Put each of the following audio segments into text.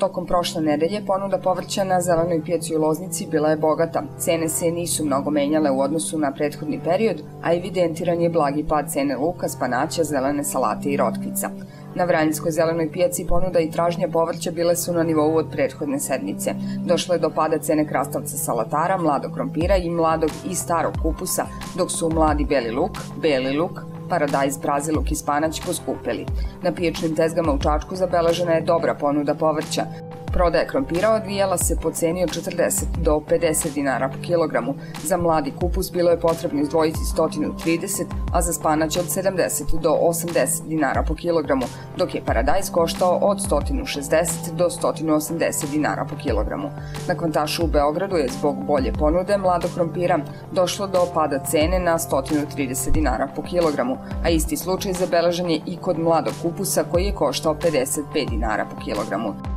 Tokom prošle nedelje ponuda povrća na zelenoj pijaci u Loznici bila je bogata. Cene se nisu mnogo menjale u odnosu na prethodni period, a evidentiran je blagi pad cene luka, spanaća, zelene salate i rotkvica. Na Vranjskoj zelenoj pijaci ponuda i tražnja povrća bile su na nivou od prethodne sedmice. Došlo je do pada cene krastavca salatara, mladog krompira i mladog i starog kupusa, dok su mladi beli luk, beli luk, paradajz, braziluk i spanać poskupeli. Na pijačnim tezgama u Čačku zabeležena je dobra ponuda povrća. Prodaja krompira odvijala se po ceni od 40 do 50 dinara po kilogramu. Za mladi kupus bilo je potrebno izdvojiti 130, a za spanać od 70 do 80 dinara po kilogramu, dok je paradajz koštao od 160 do 180 dinara po kilogramu. Na kvantašu u Beogradu je zbog bolje ponude mladog krompira došlo do pada cene na 130 dinara po kilogramu, a isti slučaj zabeležen je i kod mladog kupusa koji je koštao 55 dinara po kilogramu.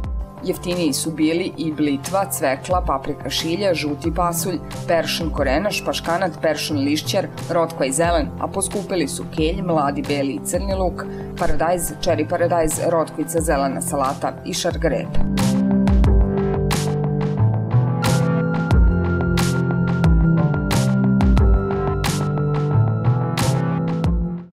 Jeftiniji su bili i blitva, cvekla, paprika šilja, žuti pasulj, peršun korenaš, paškanat, peršun lišćar, rotkva i zelen, a poskupili su kelj, mladi beli i crni luk, paradajz, čeri paradajz, rotkvica, zelena salata i šargarepa.